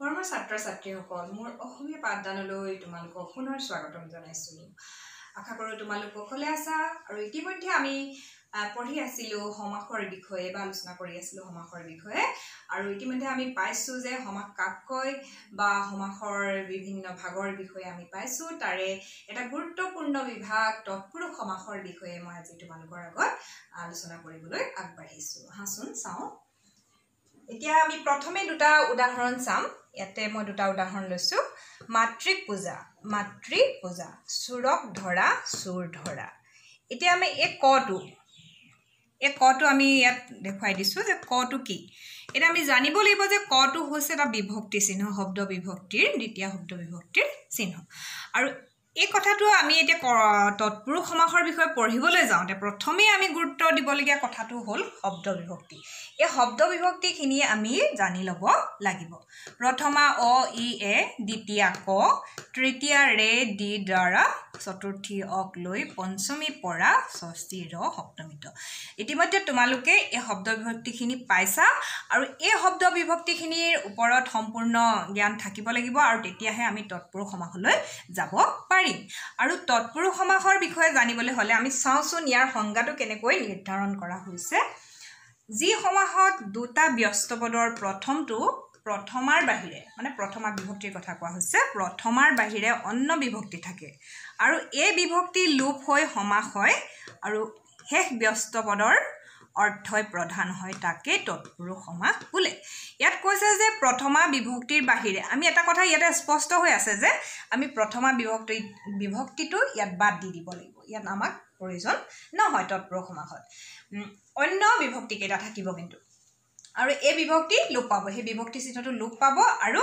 মৰমৰ ছাত্ৰ ছাত্ৰীসকল মোৰ অসমীয়া পাঠদানলৈ তোমালোকক পুনৰ স্বাগতম জনাইছোঁ। আশা কৰোঁ তোমালোক কুশলে আছা আৰু ইতিমধ্যে আমি পঢ়ি আছিলোঁ সমাসৰ বিষয়ে বা আলোচনা কৰি আছিলোঁ সমাসৰ বিষয়ে। আৰু ইতিমধ্যে আমি পাইছোঁ যে সমাস কাক কয় বা সমাসৰ বিভিন্ন ভাগৰ বিষয়ে আমি পাইছোঁ। তাৰে এটা গুৰুত্বপূৰ্ণ বিভাগ তৎপুৰুষ সমাসৰ বিষয়ে মই আজি তোমালোকৰ আগত আলোচনা কৰিবলৈ আগবাঢ়িছোঁ। আহাচোন চাওঁ। এতিয়া আমি প্ৰথমে দুটা উদাহৰণ চাম। ইয়াতে মই দুটা উদাহৰণ লৈছোঁ। মাতৃক পূজা মাতৃ পূজা চোৰক ধৰা চোৰ ধৰা। এতিয়া আমি এই কটো এই কটো আমি ইয়াত দেখুৱাই দিছোঁ যে কটো কি। এতিয়া আমি জানিব লাগিব যে কটো হৈছে এটা বিভক্তি চিহ্ন শব্দ বিভক্তিৰ দ্বিতীয় শব্দ বিভক্তিৰ চিহ্ন। আৰু এই কথাটো আমি এতিয়া তৎপুৰুষ সমাসৰ বিষয়ে পঢ়িবলৈ যাওঁতে প্ৰথমেই আমি গুৰুত্ব দিবলগীয়া কথাটো হ'ল শব্দ বিভক্তি। এই শব্দ বিভক্তিখিনি আমি জানি ল'ব লাগিব। প্ৰথমা অ ই এ দ্বিতীয়া ক তৃতীয়া ৰে ডি দ্বাৰা চতুৰ্থী অক লৈ পঞ্চমী পৰা ষষ্ঠী ৰ সপ্তমীত। ইতিমধ্যে তোমালোকে এই শব্দ বিভক্তিখিনি পাইছা আৰু এই শব্দ বিভক্তিখিনিৰ ওপৰত সম্পূৰ্ণ জ্ঞান থাকিব লাগিব আৰু তেতিয়াহে আমি তৎপুৰুষ সমাসলৈ যাব পাৰিম। আৰু তৎপুৰুষ সমাসৰ বিষয়ে জানিবলৈ হ'লে আমি চাওঁচোন ইয়াৰ সংজ্ঞাটো কেনেকৈ নিৰ্ধাৰণ কৰা হৈছে। যি সমাসত দুটা ব্যস্ত পদৰ প্ৰথমটো প্ৰথমাৰ বাহিৰে মানে প্ৰথমা বিভক্তিৰ কথা কোৱা হৈছে প্ৰথমাৰ বাহিৰে অন্য বিভক্তি থাকে। আৰু এই বিভক্তি লোপ হৈ সমাস হয় আৰু শেষ ব্যস্ত পদৰ অৰ্থই প্ৰধান হয় তাকেই তৎপুৰুষ সমাস বোলে। ইয়াত কৈছে যে প্ৰথমা বিভক্তিৰ বাহিৰে আমি এটা কথা ইয়াতে স্পষ্ট হৈ আছে যে আমি প্ৰথমা বিভক্তি বিভক্তিটো ইয়াত বাদ দি দিব লাগিব। ইয়াত আমাক প্ৰয়োজন নহয় তৎপুৰুষ সমাসত। অন্য বিভক্তিকেইটা থাকিব কিন্তু। আৰু এই বিভক্তি লোপ পাব। সেই বিভক্তি চিহ্নটো লোপ পাব আৰু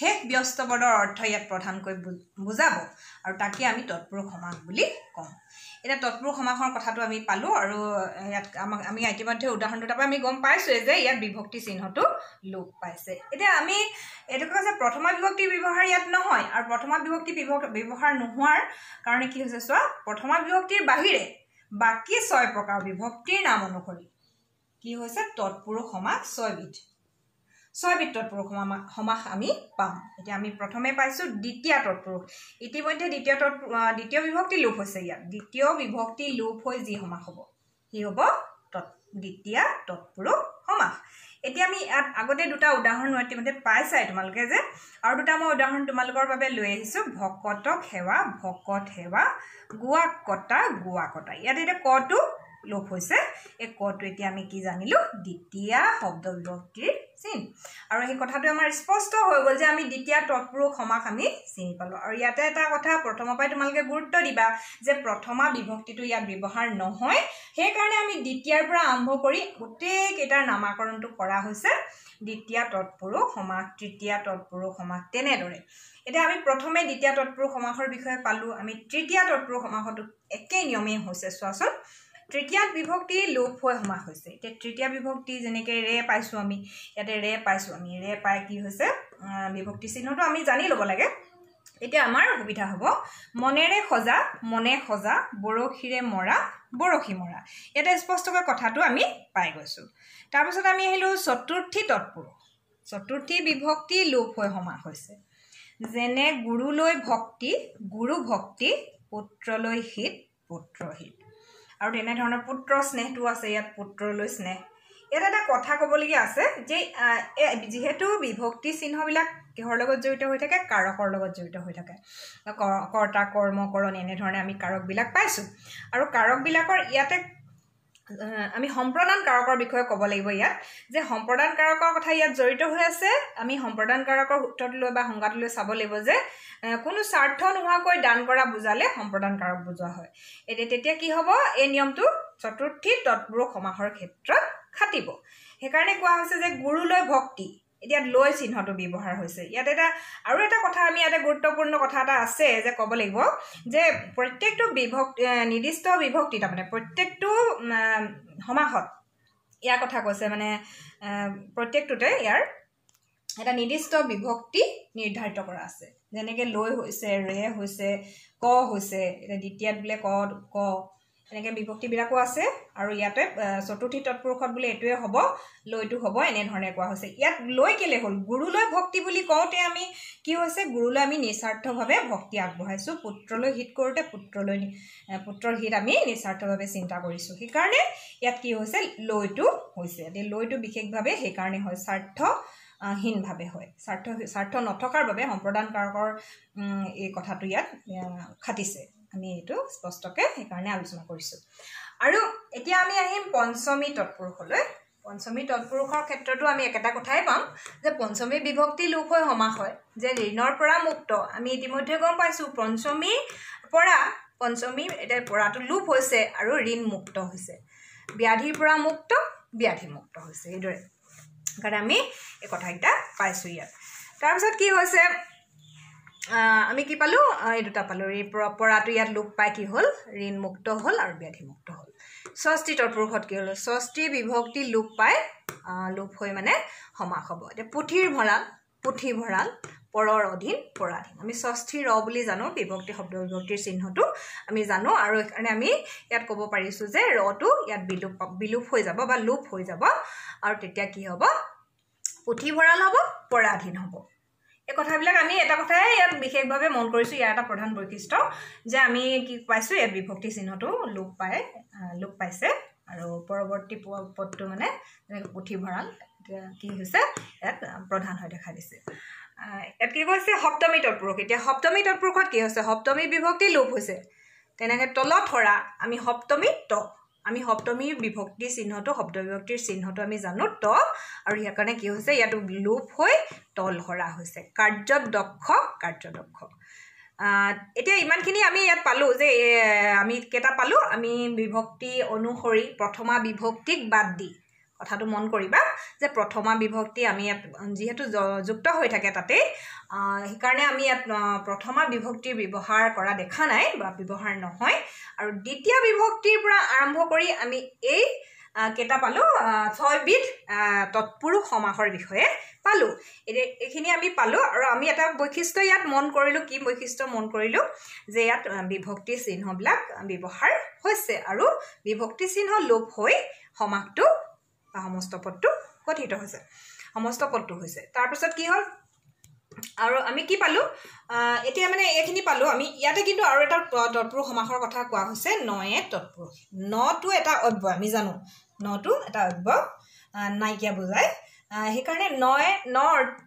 শেষ ব্যস্ত পদৰ অৰ্থ ইয়াত প্ৰধানকৈ বুজাব। আৰু তাকে আমি তৎপুৰুষ সমাস বুলি কওঁ এতিয়া তৎপুৰুষ সমাসৰ কথাটো আমি পালোঁ আৰু ইয়াত আমাক আমি ইতিমধ্যে উদাহৰণ দুটাৰ পৰা আমি গম পাইছোঁৱে যে ইয়াত বিভক্তি চিহ্নটো লোপ পাইছে। এতিয়া আমি এইটো কৈছে প্ৰথমা বিভক্তি ব্যৱহাৰ ইয়াত নহয়। আৰু প্ৰথমা বিভক্তি ব্যৱহাৰ নোহোৱাৰ কাৰণে কি হৈছে চোৱা? প্ৰথমা বিভক্তিৰ বাহিৰে বাকী ছয় প্ৰকাৰ বিভক্তিৰ নাম অনুসৰি কি হৈছে? তৎপুৰুষ সমাস ছয়বিধ। ছয়বিধ তৎপুৰুষ সমাস আমি পাম এতিয়া আমি প্ৰথমে পাইছোঁ দ্বিতীয় তৎপুৰুষ। ইতিমধ্যে দ্বিতীয় তৎ দ্বিতীয় বিভক্তি লোপ হৈছে ইয়াত। দ্বিতীয় বিভক্তি লোপ হৈ যি সমাস হ'ব কি হ'ব তৎ দ্বিতীয় তৎপুৰুষ সমাস। এতিয়া আমি ইয়াত আগতে দুটা উদাহৰণ ইতিমধ্যে পাইছাই তোমালোকে যে আৰু দুটা মই উদাহৰণ তোমালোকৰ বাবে লৈ আহিছোঁ। ভকতক সেৱা ভকত সেৱা গোৱা কটা গোৱা কটা। ইয়াত এতিয়া কটো লোপ হৈছে। এই কটো এতিয়া আমি কি জানিলোঁ? দ্বিতীয় শব্দ বিভক্তিৰ চিন। আৰু সেই কথাটো আমাৰ স্পষ্ট হৈ গ'ল যে আমি দ্বিতীয় তৎপুৰুষ সমাস আমি চিনি পালোঁ। আৰু ইয়াতে এটা কথা প্ৰথমৰ পৰাই তোমালোকে গুৰুত্ব দিবা যে প্ৰথমা বিভক্তিটো ইয়াত ব্যৱহাৰ নহয়। সেইকাৰণে আমি দ্বিতীয়াৰ পৰা আৰম্ভ কৰি গোটেইকেইটাৰ নামাকৰণটো কৰা হৈছে। দ্বিতীয় তৎপুৰুষ সমাস তৃতীয় তৎপুৰুষ সমাস তেনেদৰে। এতিয়া আমি প্ৰথমে দ্বিতীয় তৎপুৰুষ সমাসৰ বিষয়ে পালোঁ। আমি তৃতীয় তৎপুৰুষ সমাসতো একেই নিয়মেই হৈছে চোৱাচোন। তৃতীয় বিভক্তি লোপ হৈ সমাস হৈছে। এতিয়া তৃতীয় বিভক্তি যেনেকৈ ৰে পাইছোঁ আমি ইয়াতে ৰে পাইছোঁ আমি। ৰে পাই কি হৈছে? বিভক্তি চিহ্নটো আমি জানি ল'ব লাগে। এতিয়া আমাৰ সুবিধা হ'ব। মনেৰে সজা মনে সজা বৰশীৰে মৰা বৰশী মৰা। ইয়াতে স্পষ্টকৈ কথাটো আমি পাই গৈছোঁ। তাৰপিছত আমি আহিলোঁ চতুৰ্থী তৎপুৰুষ চতুৰ্থী বিভক্তি লোপ হৈ সমাস হৈছে। যেনে গুৰুলৈ ভক্তি গুৰু ভক্তি পুত্ৰলৈ হিত পুত্ৰহিত আৰু তেনেধৰণৰ পুত্ৰ স্নেহটো আছে ইয়াত পুত্ৰলৈ স্নেহ। ইয়াত এটা কথা ক'বলগীয়া আছে যে যিহেতু বিভক্তি চিহ্নবিলাক কিহৰ লগত জড়িত হৈ থাকে? কাৰকৰ লগত জড়িত হৈ থাকে। কৰ্তা কৰ্মকৰণ এনেধৰণে আমি কাৰকবিলাক পাইছোঁ। আৰু কাৰকবিলাকৰ ইয়াতে আমি সম্প্ৰদান কাৰকৰ বিষয়ে ক'ব লাগিব ইয়াত। যে সম্প্ৰদান কাৰকৰ কথা ইয়াত জড়িত হৈ আছে। আমি সম্প্ৰদান কাৰকৰ সূত্ৰটো লৈ বা সংজ্ঞাটো লৈ চাব লাগিব যে কোনো স্বাৰ্থ নোহোৱাকৈ দান কৰা বুজালে সম্প্ৰদান কাৰক বুজোৱা হয়। এতিয়া তেতিয়া কি হ'ব? এই নিয়মটো চতুৰ্থী তৎপুৰুষ সমাসৰ ক্ষেত্ৰত খাটিব। সেইকাৰণে কোৱা হৈছে যে গুৰুলৈ ভক্তি। এতিয়া লৈ চিহ্নটো ব্যৱহাৰ হৈছে। ইয়াত এটা আৰু এটা কথা আমি ইয়াতে গুৰুত্বপূৰ্ণ কথা এটা আছে যে ক'ব লাগিব যে প্ৰত্যেকটো বিভক্তি নিৰ্দিষ্ট বিভক্তি তাৰমানে প্ৰত্যেকটো সমাসত ইয়াৰ কথা কৈছে মানে প্ৰত্যেকটোতে ইয়াৰ এটা নিৰ্দিষ্ট বিভক্তি নিৰ্ধাৰিত কৰা আছে। যেনেকৈ লৈ হৈছে ৰে হৈছে ক হৈছে এতিয়া দ্বিতীয়াত বোলে ক ক এনেকৈ বিভক্তিবিলাকো আছে আৰু ইয়াতে চতুৰ্থী তৎপুৰুষত বোলে এইটোৱে হ'ব লৈটো হ'ব এনেধৰণে কোৱা হৈছে। ইয়াত লৈ কেলে হ'ল? গুৰুলৈ ভক্তি বুলি কওঁতে আমি কি হৈছে? গুৰুলৈ আমি নিস্বাৰ্থভাৱে ভক্তি আগবঢ়াইছোঁ পুত্ৰলৈ হিত কৰোঁতে পুত্ৰলৈ পুত্ৰৰ হিত আমি নিস্বাৰ্থভাৱে চিন্তা কৰিছোঁ। সেইকাৰণে ইয়াত কি হৈছে? লৈটো হৈছে। লৈটো বিশেষভাৱে সেইকাৰণে হয় স্বাৰ্থ হীনভাৱে হয়। স্বাৰ্থ স্বাৰ্থ নথকাৰ বাবে সম্প্ৰদান কাৰকৰ এই কথাটো ইয়াত খাটিছে। আমি এইটো স্পষ্টকৈ সেইকাৰণে আলোচনা কৰিছোঁ। আৰু এতিয়া আমি আহিম পঞ্চমী তৎপুৰুষলৈ। পঞ্চমী তৎপুৰুষৰ ক্ষেত্ৰতো আমি একেটা কথাই পাম যে পঞ্চমী বিভক্তি লোপ হৈ সমাস হয় যে ঋণৰ পৰা মুক্ত। আমি ইতিমধ্যে গম পাইছোঁ পঞ্চমীৰ পৰা পঞ্চমী এতিয়া পৰাটো লোপ হৈছে আৰু ঋণ মুক্ত হৈছে। ব্যাধিৰ পৰা মুক্ত ব্যাধি মুক্ত হৈছে সেইদৰে কাৰণে আমি এই কথাকেইটা পাইছোঁ ইয়াত। তাৰপিছত কি হৈছে? আমি কি পালোঁ? এই দুটা পালোঁ। এই পৰাটো ইয়াত লোপ পাই কি হ'ল? ঋণ মুক্ত হ'ল আৰু ব্যাধিমুক্ত হ'ল। ষষ্ঠী তৎপুৰুষত কি হ'ল? ষষ্ঠী বিভক্তি লোপ পাই লোপ হৈ মানে সমাস হ'ব। এতিয়া পুথিৰ ভঁৰাল পুথিভঁৰাল পৰৰ অধীন পৰাধীন। আমি ষষ্ঠী ৰ বুলি জানো বিভক্তি শব্দ বিভক্তিৰ চিহ্নটো আমি জানো আৰু সেইকাৰণে আমি ইয়াত ক'ব পাৰিছোঁ যে ৰটো ইয়াত বিলোপ বিলোপ হৈ যাব বা লোপ হৈ যাব। আৰু তেতিয়া কি হ'ব? পুথিভঁৰাল হ'ব পৰাধীন হ'ব। এই কথাবিলাক আমি এটা কথাই ইয়াত বিশেষভাৱে মন কৰিছোঁ ইয়াৰ এটা প্ৰধান বৈশিষ্ট্য যে আমি কি পাইছোঁ ইয়াত বিভক্তি চিহ্নটো লোপ পাই লোপ পাইছে। আৰু পৰৱৰ্তী পদটো মানে যেনেকৈ পুথিভঁৰাল কি হৈছে ইয়াত প্ৰধান হৈ দেখা দিছে। ইয়াত কি কৈছে সপ্তমী তৎপুৰুষ। এতিয়া সপ্তমী তৎপুৰুষত কি হৈছে সপ্তমী বিভক্তি লোপ হৈছে। তেনেকৈ তলত হৰা আমি সপ্তমী ত আমি সপ্তমীৰ বিভক্তি চিহ্নটো শব্দ বিভক্তিৰ চিহ্নটো আমি জানো ত আৰু ইয়াৰ কাৰণে কি হৈছে ইয়াতো লোপ হৈ তল হৰা হৈছে। কাৰ্যত দক্ষ কাৰ্যদক্ষ এতিয়া ইমানখিনি আমি ইয়াত পালোঁ যে আমি কেইটা পালোঁ? আমি বিভক্তি অনুসৰি প্ৰথমা বিভক্তিক বাদ দি কথাটো মন কৰিবা যে প্ৰথমা বিভক্তি আমি ইয়াত যিহেতু যুক্ত হৈ থাকে তাতেই সেইকাৰণে আমি ইয়াত প্ৰথমা বিভক্তিৰ ব্যৱহাৰ কৰা দেখা নাই বা ব্যৱহাৰ নহয়। আৰু দ্বিতীয় বিভক্তিৰ পৰা আৰম্ভ কৰি আমি এই কেইটা পালোঁ ছয়বিধ তৎপুৰুষ সমাসৰ বিষয়ে পালোঁ। এতিয়া এইখিনি আমি পালোঁ আৰু আমি এটা বৈশিষ্ট্য ইয়াত মন কৰিলোঁ কি বৈশিষ্ট্য মন কৰিলোঁ? যে ইয়াত বিভক্তি চিহ্নবিলাক ব্যৱহাৰ হৈছে আৰু বিভক্তি চিহ্ন লোপ হৈ সমাসটো বা সমস্ত পদটো গঠিত হৈছে সমস্ত পদটো হৈছে। তাৰপিছত কি হ'ল? আৰু আমি কি পালোঁ? এতিয়া মানে এইখিনি পালোঁ। আমি ইয়াতে কিন্তু আৰু এটা তৎপুৰুষ সমাসৰ কথা কোৱা হৈছে। নয়ে তৎপুৰুষ। নটো এটা অব্যয় আমি জানো। নটো এটা অব্যয় নাইকিয়া বুজায়। সেইকাৰণে নয়ে ন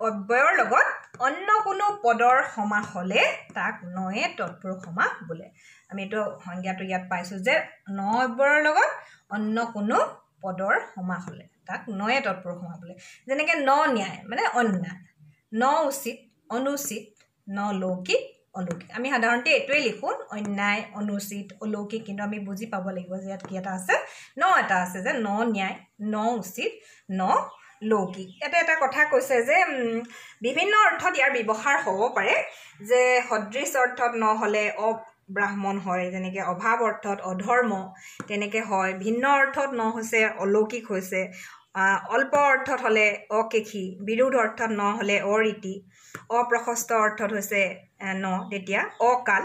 অব্যয়ৰ লগত অন্য কোনো পদৰ সমাস হ'লে তাক নয়ে তৎপুৰুষ সমাস বোলে। আমি এইটো সংজ্ঞাটো ইয়াত পাইছোঁ যে ন অব্যয়ৰ লগত অন্য কোনো পদৰ সমাস হ'লে তাক নয়ে তৎপুৰুষ সমাস বোলে। যেনেকৈ ন ন্যায় মানে অন্যায়। ন উচিত অনুচিত ন লৌকিক অলৌকিক। আমি সাধাৰণতে এইটোৱে লিখোঁ অন্যায় অনুচিত অলৌকিক কিন্তু আমি বুজি পাব লাগিব যে ইয়াত কি এটা আছে ন এটা আছে যে ন ন্যায় ন উচিত ন লৌকিক ইয়াতে এটা কথা কৈছে যে বিভিন্ন অৰ্থত ইয়াৰ ব্যৱহাৰ হ'ব পাৰে যে সদৃশ অৰ্থত নহ'লে অব্ৰাহ্মণ হয় যেনেকৈ অভাৱ অৰ্থত অধৰ্ম তেনেকৈ হয়। ভিন্ন অৰ্থত ন হৈছে অলৌকিক হৈছে অল্প অৰ্থত হ'লে অকেশী বিৰোধ অৰ্থত ন হ'লে অৰীতি অপ্ৰশস্ত অৰ্থত হৈছে ন তেতিয়া অকাল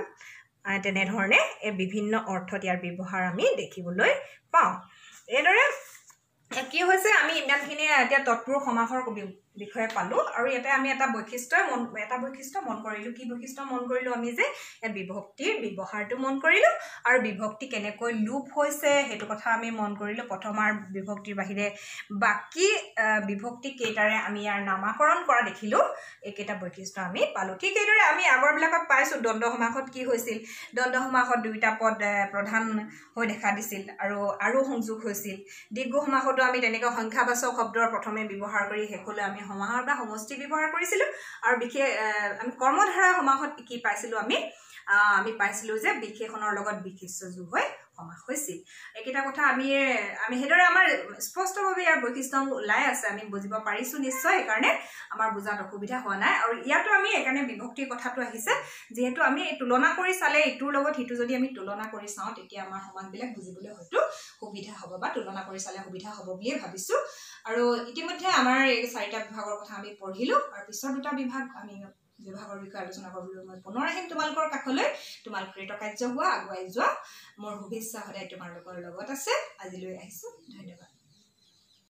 তেনেধৰণে এই বিভিন্ন অৰ্থত ইয়াৰ ব্যৱহাৰ আমি দেখিবলৈ পাওঁ। এইদৰে কি হৈছে আমি ইমানখিনি এতিয়া তৎপুৰুষ সমাসৰ বিষয়ে পালোঁ আৰু ইয়াতে আমি এটা বৈশিষ্ট্যই মন এটা বৈশিষ্ট্য মন কৰিলোঁ। কি বৈশিষ্ট্য মন কৰিলোঁ আমি যে ইয়াত বিভক্তিৰ ব্যৱহাৰটো মন কৰিলোঁ আৰু বিভক্তি কেনেকৈ লোপ হৈছে সেইটো কথা আমি মন কৰিলোঁ। প্ৰথমাৰ বিভক্তিৰ বাহিৰে বাকী বিভক্তি কেইটাৰে আমি ইয়াৰ নামাকৰণ কৰা দেখিলোঁ। এইকেইটা বৈশিষ্ট্য আমি পালোঁ। ঠিক এইদৰে আমি আগৰবিলাকত পাইছোঁ দ্বন্দ্ব সমাসত কি হৈছিল? দ্বন্দ্ব সমাসত দুয়োটা পদ প্ৰধান হৈ দেখা দিছিল আৰু আৰু সংযোগ হৈছিল। দীৰ্ঘ সমাসতো আমি তেনেকৈ সংখ্যাবাচক শব্দৰ প্ৰথমে ব্যৱহাৰ কৰি শেষলৈ আমি সমাহাৰ বা সমষ্টি ব্যৱহাৰ কৰিছিলোঁ। আৰু বিশেষ আমি কৰ্মধাৰা সমাসত কি পাইছিলোঁ আমি? আমি পাইছিলোঁ যে বিশেষণৰ লগত বিশেষ্য যোগ হৈ সমাস হৈছিল। এইকেইটা কথা আমি আমি সেইদৰে আমাৰ স্পষ্টভাৱে ইয়াৰ বৈশিষ্ট্য ওলাই আছে আমি বুজিব পাৰিছোঁ নিশ্চয় সেইকাৰণে আমাৰ বুজাত অসুবিধা হোৱা নাই। আৰু ইয়াতো আমি সেইকাৰণে বিভক্তিৰ কথাটো আহিছে যিহেতু আমি তুলনা কৰি চালে ইটোৰ লগত সিটো যদি আমি তুলনা কৰি চাওঁ তেতিয়া আমাৰ সমাজবিলাক বুজিবলৈ হয়তো সুবিধা হ'ব বা তুলনা কৰি চালে সুবিধা হ'ব বুলিয়ে ভাবিছোঁ। আৰু ইতিমধ্যে আমাৰ এই চাৰিটা বিভাগৰ কথা আমি পঢ়িলোঁ আৰু পিছৰ দুটা বিভাগ আমি বিভাগৰ বিষয়ে আলোচনা কৰিবলৈ মই পুনৰ আহিম তোমালোকৰ কাষলৈ। তোমালোক কৃতকাৰ্য হোৱা আগুৱাই যোৱা। মোৰ শুভেচ্ছা সদায় তোমালোকৰ লগত আছে। আজিলৈ আহিছোঁ। ধন্যবাদ।